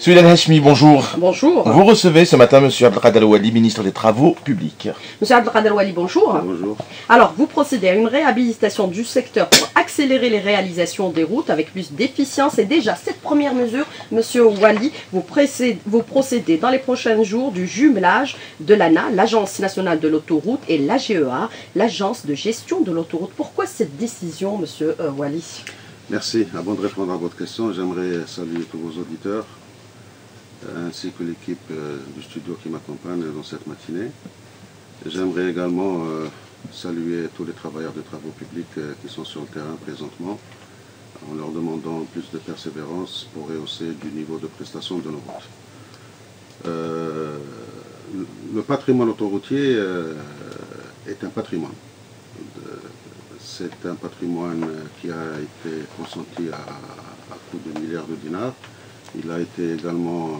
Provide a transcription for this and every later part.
Soudan Hashmi, bonjour. Bonjour. Vous recevez ce matin M. Abdelkader Wali, ministre des Travaux publics. Monsieur Abdelkader Wali, bonjour. Bonjour. Alors, vous procédez à une réhabilitation du secteur pour accélérer les réalisations des routes avec plus d'efficience. Et déjà, cette première mesure, Monsieur Wali, vous, vous procédez dans les prochains jours du jumelage de l'ANA, l'Agence nationale de l'autoroute, et l'AGEA, l'Agence de gestion de l'autoroute. Pourquoi cette décision, Monsieur euh, Wali? Merci. Avant de répondre à votre question, j'aimerais saluer tous vos auditeurs ainsi que l'équipe euh, du studio qui m'accompagne dans cette matinée. J'aimerais également euh, saluer tous les travailleurs des travaux publics euh, qui sont sur le terrain présentement, en leur demandant plus de persévérance pour rehausser du niveau de prestation de nos routes. le patrimoine autoroutier est un patrimoine. C'est un patrimoine qui a été consenti à, à coût de milliards de dinars il a été également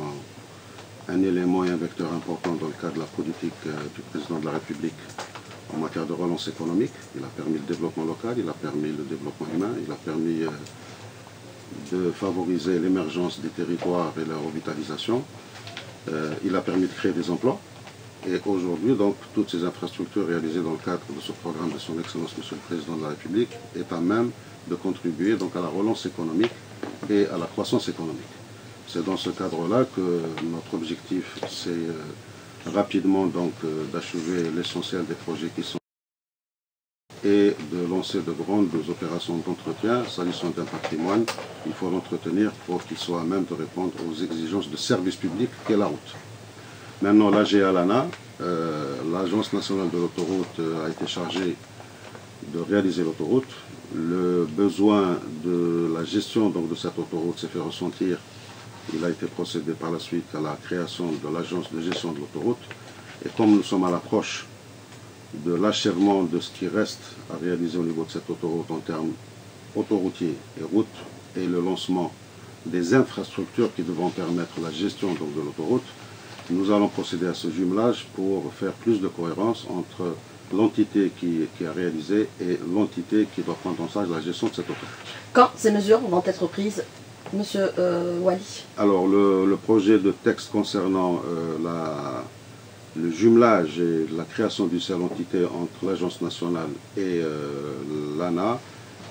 un élément et un vecteur important dans le cadre de la politique euh, du président de la République en matière de relance économique. Il a permis le développement local, il a permis le développement humain, il a permis euh, de favoriser l'émergence des territoires et leur revitalisation. Euh, il a permis de créer des emplois. Et aujourd'hui, donc, toutes ces infrastructures réalisées dans le cadre de ce programme de son Excellence Monsieur le Président de la République est à même de contribuer donc, à la relance économique et à la croissance économique. C'est dans ce cadre-là que notre objectif, c'est euh, rapidement euh, d'achever l'essentiel des projets qui sont et de lancer de grandes opérations d'entretien. S'agissant d'un patrimoine, il faut l'entretenir pour qu'il soit à même de répondre aux exigences de service public qu'est la route. Maintenant, l'AGA LANA, euh, l'Agence nationale de l'autoroute, a été chargée de réaliser l'autoroute. Le besoin de la gestion donc, de cette autoroute s'est fait ressentir il a été procédé par la suite à la création de l'agence de gestion de l'autoroute. Et comme nous sommes à l'approche de l'achèvement de ce qui reste à réaliser au niveau de cette autoroute en termes autoroutiers et routes, et le lancement des infrastructures qui devront permettre la gestion donc, de l'autoroute, nous allons procéder à ce jumelage pour faire plus de cohérence entre l'entité qui, qui, a réalisé et l'entité qui doit prendre en charge la gestion de cette autoroute. Quand ces mesures vont être prises Monsieur euh, Wally Alors, le, projet de texte concernant euh, le jumelage et la création d'une seule entité entre l'Agence nationale et euh, l'ANA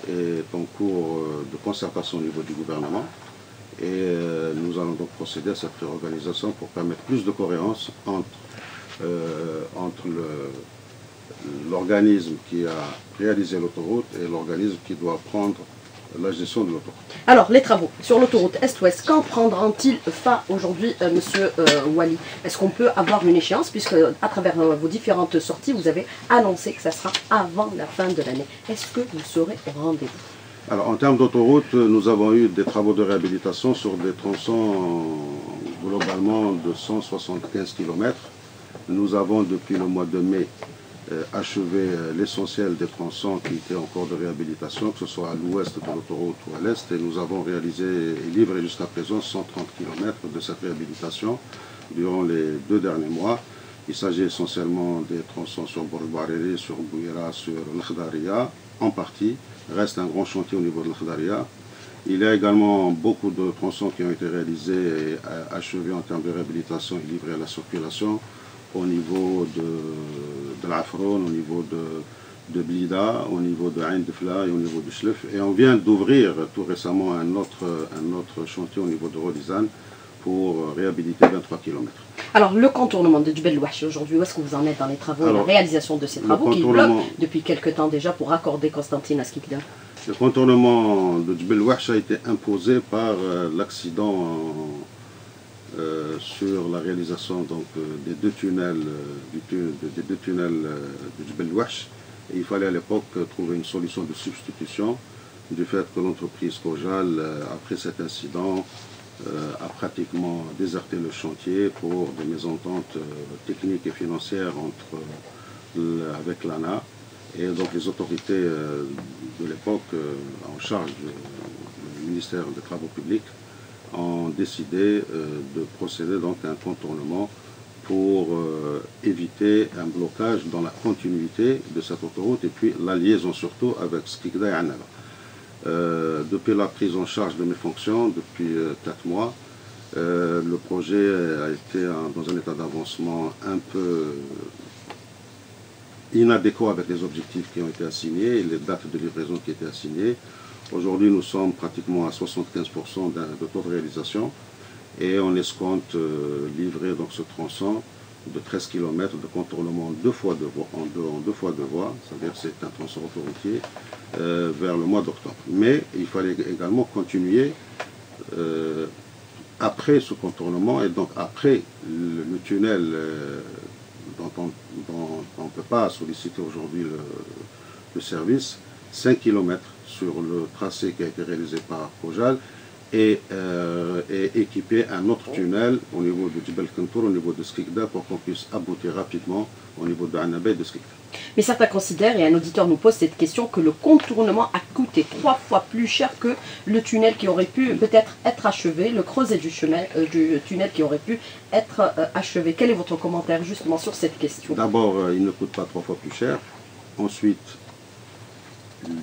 est en cours de concertation au niveau du gouvernement. Et nous allons donc procéder à cette réorganisation pour permettre plus de cohérence entre l'organisme qui a réalisé l'autoroute et l'organisme qui doit prendre la gestion de l'autoroute. Alors, les travaux sur l'autoroute Est-Ouest, quand prendront-ils fin aujourd'hui, euh, monsieur euh, Wally? Est-ce qu'on peut avoir une échéance, puisque à travers euh, vos différentes sorties, vous avez annoncé que ça sera avant la fin de l'année. Est-ce que vous serez au rendez-vous? Alors, en termes d'autoroute, nous avons eu des travaux de réhabilitation sur des tronçons globalement de 175 km. Nous avons, depuis le mois de mai, euh, achevé euh, l'essentiel des tronçons qui étaient en de réhabilitation, que ce soit à l'ouest de l'autoroute ou à l'est, et nous avons réalisé et livré jusqu'à présent 130 km de cette réhabilitation durant les deux derniers mois. Il s'agit essentiellement des tronçons sur Borbareri, sur Bouira, sur l'Khdaria, en partie. Reste un grand chantier au niveau de l'Khdaria. Il y a également beaucoup de tronçons qui ont été réalisés et euh, achevés en termes de réhabilitation et livrés à la circulation au niveau de, de l'Afron, au niveau de, de Blida, au niveau de Ain Fla et au niveau du Schlef. Et on vient d'ouvrir tout récemment un autre, un autre chantier au niveau de Rodizan pour réhabiliter 23 km. Alors, le contournement de Wash aujourd'hui, où est-ce que vous en êtes dans les travaux et la réalisation de ces travaux qui bloquent depuis quelques temps déjà pour accorder Constantine Askikda Le contournement de Wash a été imposé par euh, l'accident euh, sur la réalisation donc, euh, des deux tunnels, euh, des deux tunnels Et il fallait à l'époque trouver une solution de substitution du fait que l'entreprise Cojal, après cet incident, a pratiquement déserté le chantier pour des mésententes techniques et financières entre, avec l'ANA. Et donc les autorités de l'époque en charge du ministère des Travaux publics ont décidé euh, de procéder donc à un contournement pour euh, éviter un blocage dans la continuité de cette autoroute et puis la liaison surtout avec Skikda et Annaba. Euh, depuis la prise en charge de mes fonctions, depuis quatre mois, Euh, le projet a été dans un état d'avancement un peu inadéquat avec les objectifs qui ont été assignés les dates de livraison qui étaient assignées. Aujourd'hui, nous sommes pratiquement à 75% de taux de réalisation et on escompte euh, livrer donc ce tronçon de 13 km de contournement deux fois en, deux, fois de voie, c'est-à-dire que c'est un tronçon autoroutier euh, vers le mois d'octobre. Mais il fallait également continuer euh, après ce contournement et donc après le, tunnel dont on ne peut pas solliciter aujourd'hui le, service, 5 km sur le tracé qui a été réalisé par Kojal et, euh, équiper un autre tunnel au niveau de Djibel Kantour, au niveau de Skikda, pour qu'on puisse aboutir rapidement au niveau de Anabé et de Skikda. Mais certains considèrent, et un auditeur nous pose cette question, que le contournement a coûté trois fois plus cher que le tunnel qui aurait pu peut-être être achevé, le creuset du, chemin, euh, du tunnel qui aurait pu être euh, achevé. Quel est votre commentaire justement sur cette question? D'abord, il ne coûte pas trois fois plus cher. Ensuite,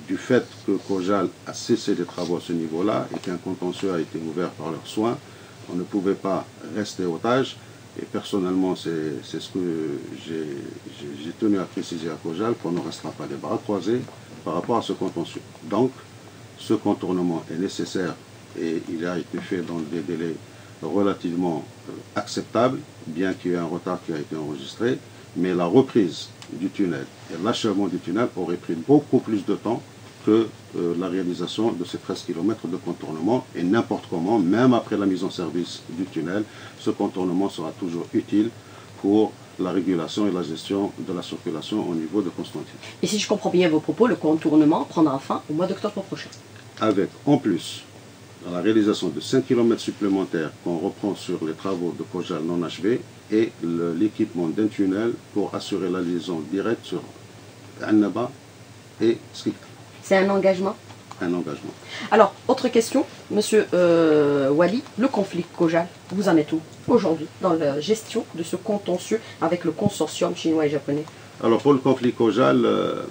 du fait que Kojal a cessé des travaux à ce niveau-là et qu'un contentieux a été ouvert par leurs soins, on ne pouvait pas rester otage. Et personnellement, c'est ce que j'ai tenu à préciser à Kojal, qu'on ne restera pas les bras croisés par rapport à ce contentieux. Donc, ce contournement est nécessaire et il a été fait dans des délais relativement euh, acceptables, bien qu'il y ait un retard qui a été enregistré, mais la reprise du tunnel et l'achèvement du tunnel aurait pris beaucoup plus de temps que euh, la réalisation de ces 13 km de contournement. Et n'importe comment, même après la mise en service du tunnel, ce contournement sera toujours utile pour la régulation et la gestion de la circulation au niveau de Constantine. Et si je comprends bien vos propos, le contournement prendra fin au mois d'octobre prochain Avec, en plus, la réalisation de 5 km supplémentaires qu'on reprend sur les travaux de Kojal non achevés et l'équipement d'un tunnel pour assurer la liaison directe sur Annaba et Skikta. C'est un engagement? Un engagement. Alors, autre question, monsieur euh, Wali, le conflit Kojal, vous en êtes où aujourd'hui dans la gestion de ce contentieux avec le consortium chinois et japonais? Alors, pour le conflit Kojal, euh,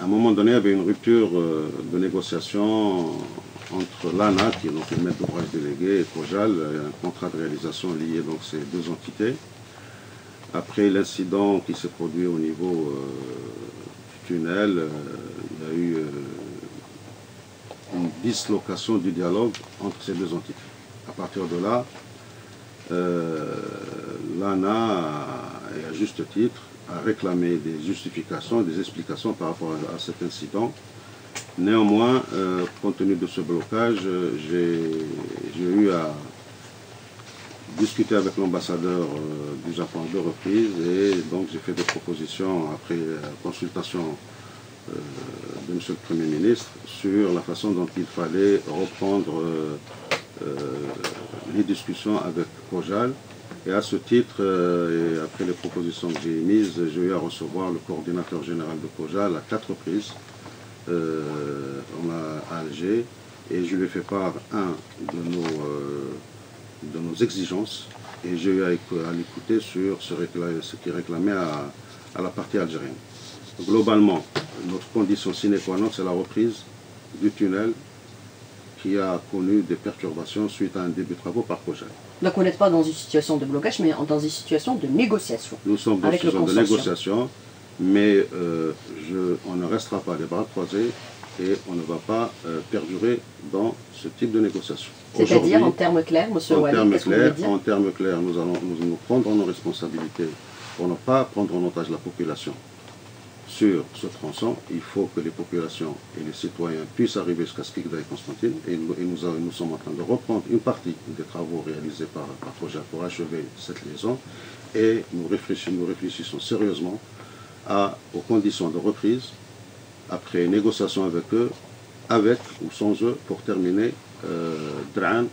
à un moment donné, il y avait une rupture euh, de négociation entre l'ANA, qui est donc le maître d'ouvrage délégué, et Kojal, un contrat de réalisation lié donc ces deux entités. Après l'incident qui s'est produit au niveau du tunnel, il y a eu euh, une dislocation du dialogue entre ces deux entités. À partir de là, euh, l'ANA, et à juste titre, a réclamé des justifications, des explications par rapport à, cet incident. Néanmoins, euh, compte tenu de ce blocage, j'ai eu à discuter avec l'ambassadeur du Japon deux reprises et donc j'ai fait des propositions après consultation euh, de M. le Premier ministre sur la façon dont il fallait reprendre euh, euh, les discussions avec Kojal. Et à ce titre, et après les propositions que j'ai émises, j'ai eu à recevoir le coordinateur général de Kojal à quatre reprises à Alger et je lui ai fait part, un, de nos, de nos exigences et j'ai eu à, l'écouter sur ce, ce qui réclamait à la partie algérienne. Globalement, notre condition sine qua non, c'est la reprise du tunnel qui a connu des perturbations suite à un début de travaux par projet. Donc on n'est pas dans une situation de blocage, mais dans une situation de négociation. Nous sommes dans une situation de négociation, mais euh, on ne restera pas les bras croisés et on ne va pas euh, perdurer dans ce type de négociation. C'est-à-dire en termes clairs, M. En termes clairs, en termes clairs, nous allons nous, nous prendre nos responsabilités pour ne pas prendre en otage la population sur ce tronçon, il faut que les populations et les citoyens puissent arriver jusqu'à Skikda et Constantine. Et nous, nous, sommes en train de reprendre une partie des travaux réalisés par, par projet pour achever cette liaison. Et nous réfléchissons, nous réfléchissons sérieusement à, aux conditions de reprise après négociation avec eux, avec ou sans eux, pour terminer euh, Dran,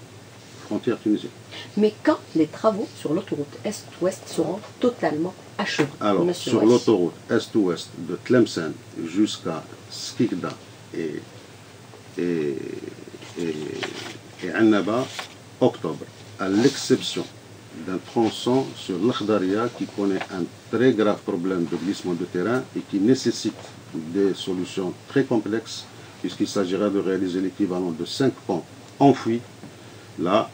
frontière tunisienne. Mais quand les travaux sur l'autoroute Est-Ouest seront totalement alors, sur l'autoroute Est-Ouest de Tlemcen jusqu'à Skikda et, et, et, Annaba, octobre, à l'exception d'un tronçon sur l'Akhdaria qui connaît un très grave problème de glissement de terrain et qui nécessite des solutions très complexes puisqu'il s'agira de réaliser l'équivalent de 5 ponts enfouis là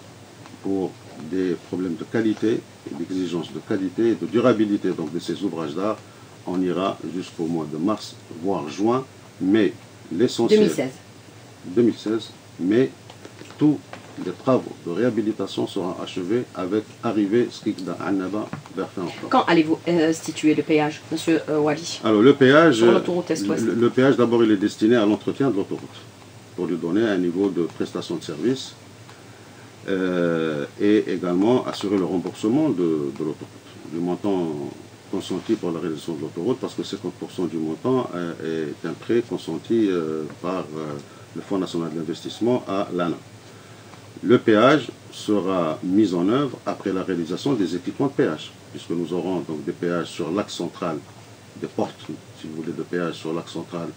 pour des problèmes de qualité, d'exigence de qualité et de durabilité donc, de ces ouvrages d'art, on ira jusqu'au mois de mars, voire juin, mais l'essentiel... 2016. 2016, mais tous les travaux de réhabilitation seront achevés avec arrivée Skikda Annaba vers fin octobre. Quand allez-vous instituer le péage, monsieur euh, Wali? Alors le péage, Sur le, le péage d'abord il est destiné à l'entretien de l'autoroute pour lui donner un niveau de prestation de service euh, et également assurer le remboursement de, de l'autoroute, du montant consenti pour la réalisation de l'autoroute parce que 50% du montant euh, est un prêt consenti euh, par euh, le Fonds national d'investissement à l'ANA. Le péage sera mis en œuvre après la réalisation des équipements de péage, puisque nous aurons donc des péages sur l'axe central, des portes, si vous voulez, de péage sur l'axe central,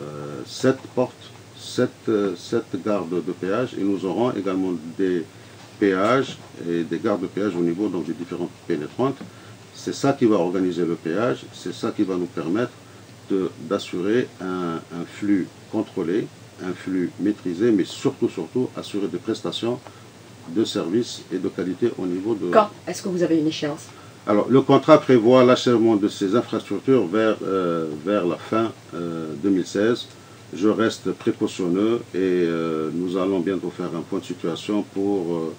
euh, sept portes, sept, euh, sept gares de, péage, et nous aurons également des péages et des gares de péage au niveau donc, des différentes pénétrantes. C'est ça qui va organiser le péage, c'est ça qui va nous permettre d'assurer un flux contrôlé, un flux maîtrisé, mais surtout, surtout, assurer des prestations de services et de qualité au niveau de... Quand est-ce que vous avez une échéance? Alors, le contrat prévoit l'achèvement de ces infrastructures vers, euh, vers la fin euh, 2016. Je reste précautionneux et euh, nous allons bientôt faire un point de situation pour euh,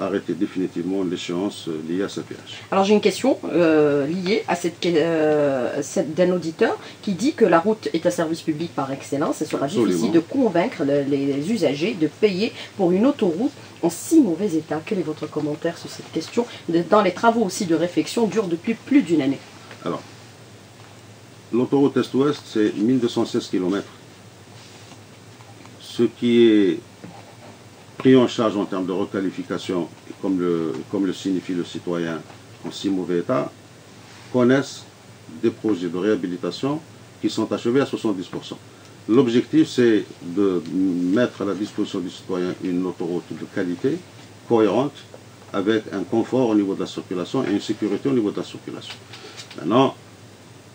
arrêter définitivement l'échéance euh, liée à ce péage. Alors j'ai une question euh, liée à cette, euh, cette- d'un auditeur qui dit que la route est un service public par excellence. Il sera Absolument. difficile de convaincre le- les usagers de payer pour une autoroute en si mauvais état. Quel est votre commentaire sur cette question Dans les travaux aussi de réflexion durent depuis plus d'une année? Alors, l'autoroute Est-Ouest, c'est 1216 km. Ce qui est pris en charge en termes de requalification, comme le, comme le signifie le citoyen en si mauvais état, connaissent des projets de réhabilitation qui sont achevés à 70%. L'objectif, c'est de mettre à la disposition du citoyen une autoroute de qualité, cohérente, avec un confort au niveau de la circulation et une sécurité au niveau de la circulation. Maintenant,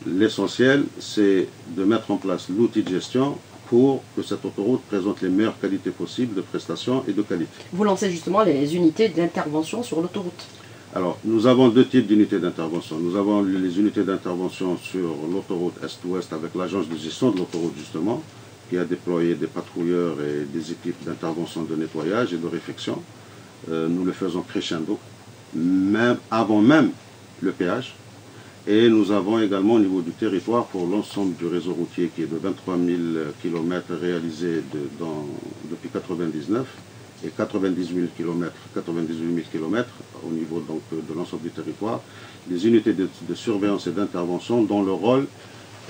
l'essentiel, c'est de mettre en place l'outil de gestion pour que cette autoroute présente les meilleures qualités possibles de prestations et de qualité. Vous lancez justement les unités d'intervention sur l'autoroute. Alors, nous avons deux types d'unités d'intervention. Nous avons les unités d'intervention sur l'autoroute Est-Ouest avec l'agence de gestion de l'autoroute, justement, qui a déployé des patrouilleurs et des équipes d'intervention de nettoyage et de réfection. Euh, nous le faisons crescendo, même, avant même le péage. Et nous avons également au niveau du territoire, pour l'ensemble du réseau routier qui est de 23 000 km réalisé de- dans- depuis 1999, et 98 000 km, 98 000 km au niveau donc, de l'ensemble du territoire, des unités de, de surveillance et d'intervention dont le rôle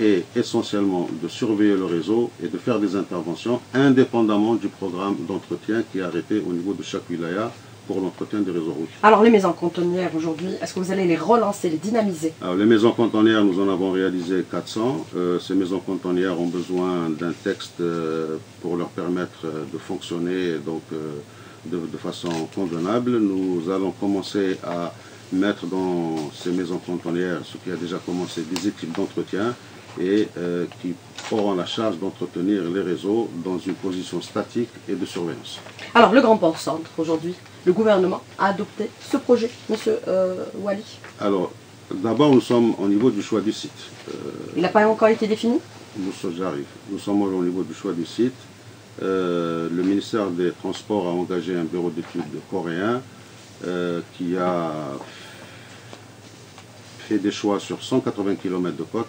est essentiellement de surveiller le réseau et de faire des interventions indépendamment du programme d'entretien qui est arrêté au niveau de chaque wilaya pour l'entretien des réseaux routiers. Alors les maisons cantonnières aujourd'hui, est-ce que vous allez les relancer, les dynamiser? Alors, les maisons cantonnières, nous en avons réalisé 400. Euh, ces maisons cantonnières ont besoin d'un texte euh, pour leur permettre euh, de fonctionner donc, euh, de, de façon convenable. Nous allons commencer à mettre dans ces maisons cantonnières, ce qui a déjà commencé, des équipes d'entretien et euh, qui auront la charge d'entretenir les réseaux dans une position statique et de surveillance. Alors le Grand Port Centre aujourd'hui, le gouvernement a adopté ce projet, Monsieur euh, Wali. Alors, d'abord, nous sommes au niveau du choix du site. Euh, Il n'a pas encore été défini? Nous sommes, j'arrive. Nous sommes au niveau du choix du site. Euh, le ministère des Transports a engagé un bureau d'études coréen qui a fait des choix sur 180 km de côte.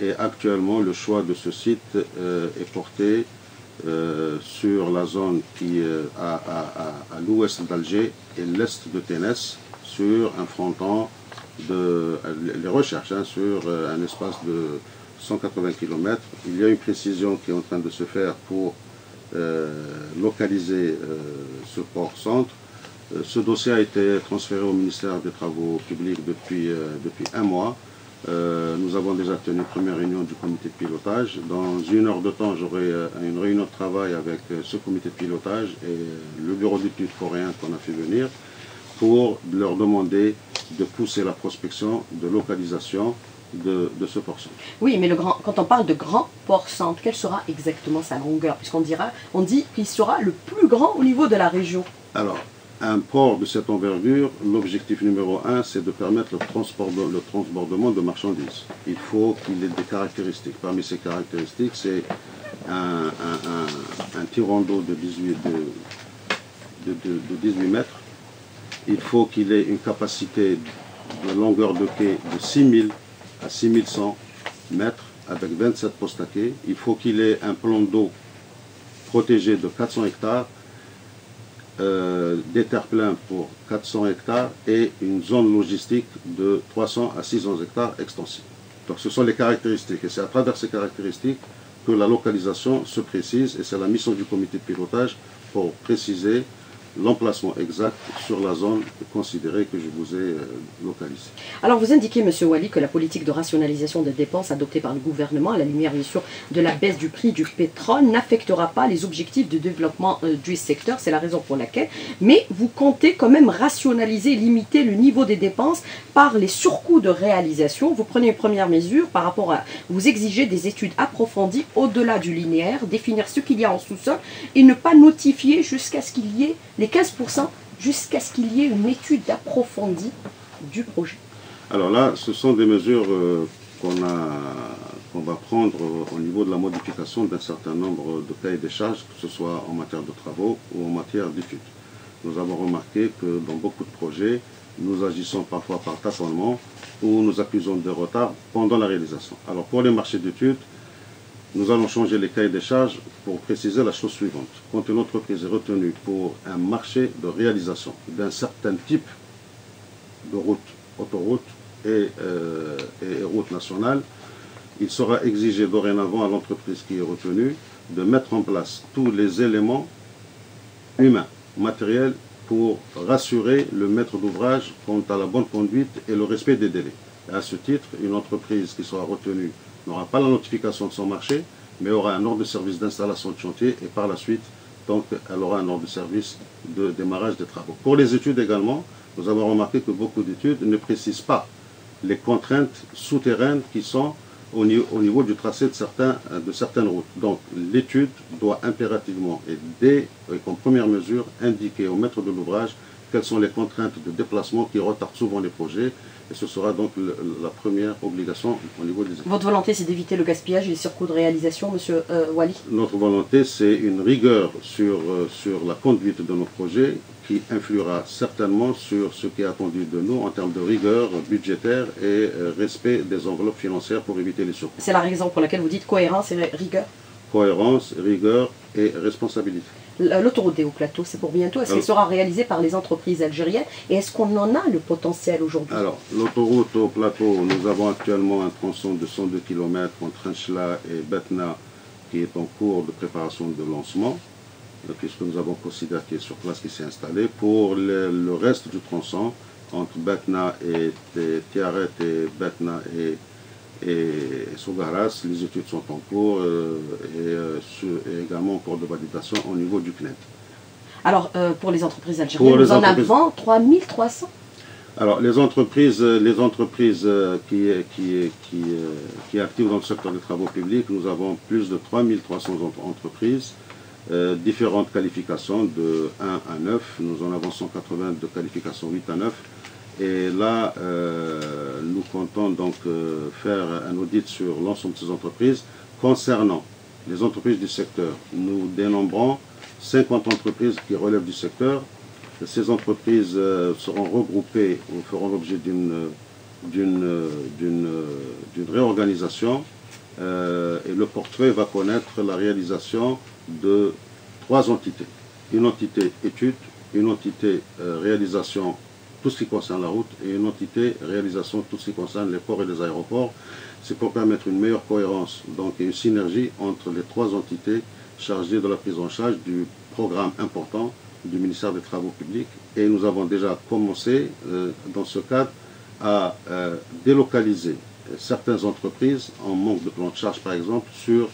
Et actuellement, le choix de ce site euh, est porté euh, sur la zone qui est à, à- à- l'ouest d'Alger et l'est de Ténès, sur un fronton de les recherches hein, sur euh, un espace de 180 km. Il y a une précision qui est en train de se faire pour euh, localiser euh, ce port-centre. Euh, ce dossier a été transféré au ministère des Travaux publics depuis, euh, depuis un mois. Euh, nous avons déjà tenu une première réunion du comité de pilotage. Dans une heure de temps, j'aurai euh, une réunion de travail avec euh, ce comité de pilotage et le bureau d'études coréen qu'on a fait venir pour leur demander de pousser la prospection de localisation de, de ce port-centre. Oui, mais le grand, quand on parle de Grand Port Centre, quelle sera exactement sa longueur? Puisqu'on dira, on dit qu'il sera le plus grand au niveau de la région. Alors, un port de cette envergure, l'objectif numéro un, c'est de permettre le, le transbordement de marchandises. Il faut qu'il ait des caractéristiques. Parmi ces caractéristiques, c'est un, un, tirando de 18, de, de 18 mètres. Il faut qu'il ait une capacité de longueur de quai de 6000 à 6100 mètres avec 27 postes à quai. Il faut qu'il ait un plan d'eau protégé de 400 hectares euh, des terres pleins pour 400 hectares et une zone logistique de 300 à 600 hectares extensive. Donc ce sont les caractéristiques et c'est à travers ces caractéristiques que la localisation se précise et c'est la mission du comité de pilotage pour préciser l'emplacement exact sur la zone considérée que je vous ai euh, localisée. Alors vous indiquez, M. Wally, que la politique de rationalisation des dépenses adoptée par le gouvernement, à la lumière bien sûr de la baisse du prix du pétrole, n'affectera pas les objectifs de développement euh, du secteur. C'est la raison pour laquelle. Mais vous comptez quand même rationaliser, limiter le niveau des dépenses par les surcoûts de réalisation. Vous prenez une première mesure par rapport à... Vous exigez des études approfondies au-delà du linéaire, définir ce qu'il y a en sous-sol et ne pas notifier jusqu'à ce qu'il y ait les 15% jusqu'à ce qu'il y ait une étude approfondie du projet. Alors là, ce sont des mesures euh, qu'on va prendre au niveau de la modification d'un certain nombre de cahiers des charges, que ce soit en matière de travaux ou en matière d'études. Nous avons remarqué que dans beaucoup de projets, nous agissons parfois par tâtonnement ou nous accusons de retard pendant la réalisation. Alors pour les marchés d'études, nous allons changer les cahiers des charges pour préciser la chose suivante. Quand une entreprise est retenue pour un marché de réalisation d'un certain type de route, autoroute et, euh, et route nationale, il sera exigé dorénavant à l'entreprise qui est retenue de mettre en place tous les éléments humains, matériels, pour rassurer le maître d'ouvrage quant à la bonne conduite et le respect des délais. à ce titre, une entreprise qui sera retenue n'aura pas la notification de son marché, mais aura un ordre de service d'installation de chantier et par la suite, donc, elle aura un ordre de service de démarrage des travaux. Pour les études également, nous avons remarqué que beaucoup d'études ne précisent pas les contraintes souterraines qui sont au niveau, du tracé de, certains, de certaines routes. Donc l'étude doit impérativement et dès, et comme première mesure, indiquer au maître de l'ouvrage quelles sont les contraintes de déplacement qui retardent souvent les projets et ce sera donc la première obligation au niveau des études. Votre volonté, c'est d'éviter le gaspillage et les surcoûts de réalisation, Monsieur euh, Wally? Notre volonté, c'est une rigueur sur, euh, sur la conduite de nos projets qui influera certainement sur ce qui est attendu de nous en termes de rigueur budgétaire et euh, respect des enveloppes financières pour éviter les surcoûts. C'est la raison pour laquelle vous dites cohérence et rigueur? Cohérence, rigueur et responsabilité. L'autoroute des Hauts-Plateaux, c'est pour bientôt. Est-ce qu'elle sera réalisée par les entreprises algériennes Et est-ce qu'on en a le potentiel aujourd'hui? Alors, l'autoroute au plateau, nous avons actuellement un tronçon de 102 km entre Inchla et Betna qui est en cours de préparation de lancement, euh, puisque nous avons considéré qui est sur place, qui s'est installé. Pour le, reste du tronçon, entre Betna et, et Tiaret et Betna et et Sougaras, les études sont en cours euh, euh, et, également en cours de validation au niveau du CNET. Alors, euh, pour les entreprises algériennes, nous en avons 3300 alors, les entreprises, les entreprises qui, qui, qui, qui, activent dans le secteur des travaux publics, nous avons plus de 3300 entreprises, différentes qualifications de 1 à 9. Nous en avons 180 de qualification 8 à 9. Et là, euh, nous comptons donc euh, faire un audit sur l'ensemble de ces entreprises. Concernant les entreprises du secteur, nous dénombrons 50 entreprises qui relèvent du secteur. Ces entreprises euh, seront regroupées ou feront l'objet d'une réorganisation et le portefeuille va connaître la réalisation de trois entités. Une entité étude, une entité réalisation tout ce qui concerne la route et une entité réalisation tout ce qui concerne les ports et les aéroports. C'est pour permettre une meilleure cohérence donc, et une synergie entre les trois entités chargées de la prise en charge du programme important du ministère des Travaux publics. Et nous avons déjà commencé, euh, dans ce cadre, à euh, délocaliser certaines entreprises en manque de plan de charge, par exemple, sur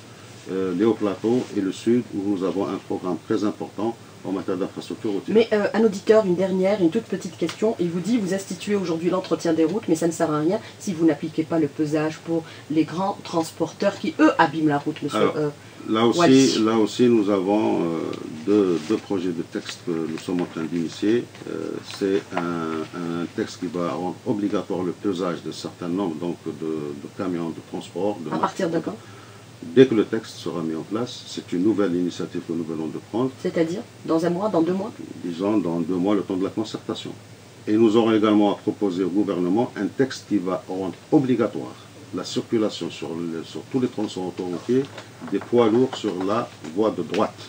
euh, les hauts plateaux et le sud, où nous avons un programme très important en matière d'infrastructure routière. Mais euh, un auditeur, une dernière, une toute petite question. Il vous dit, vous instituez aujourd'hui l'entretien des routes, mais ça ne sert à rien si vous n'appliquez pas le pesage pour les grands transporteurs qui, eux, abîment la route, monsieur. Euh, Là aussi, Wallis. là aussi, nous avons euh, deux, deux projets de texte que nous sommes en train d'initier. C'est un, un texte qui va rendre obligatoire le pesage de certains nombres donc de, de camions de transport. de À partir de quand? Dès que le texte sera mis en place, c'est une nouvelle initiative que nous venons de prendre, C'est-à-dire Dans un mois Dans deux mois? Disons dans deux mois, le temps de la concertation. Et nous aurons également à proposer au gouvernement un texte qui va rendre obligatoire la circulation sur, le- sur tous les tronçons autoroutiers des poids lourds sur la voie de droite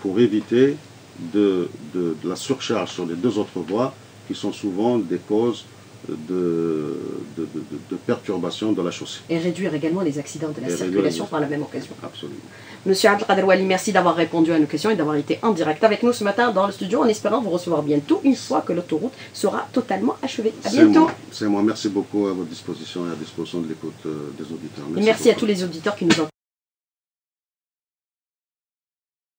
pour éviter de, de- de la surcharge sur les deux autres voies qui sont souvent des causes de, de, de- perturbation de la chaussée. Et réduire également les accidents de la Et circulation par la même occasion. Absolument. Monsieur Abdelkader Wali, merci d'avoir répondu à nos questions et d'avoir été en direct avec nous ce matin dans le studio en espérant vous recevoir bientôt une fois que l'autoroute sera totalement achevée. À bientôt. C'est moi. Merci beaucoup à votre disposition et à disposition de l'écoute euh, des auditeurs. Et merci à tous les auditeurs qui nous ont